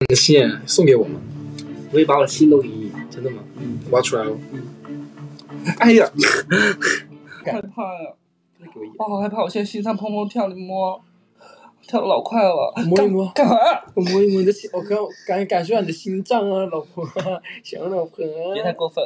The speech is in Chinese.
你的心送给我吗？我也把我的心都给你，真的吗？嗯，挖出来了。嗯、哎呀，害怕呀！我好害怕，我现在心脏砰砰跳，你摸，跳的老快了。摸一摸，干嘛？我摸一摸你的心，我感感感受下你的心脏啊，老婆，小，老婆，别太过分。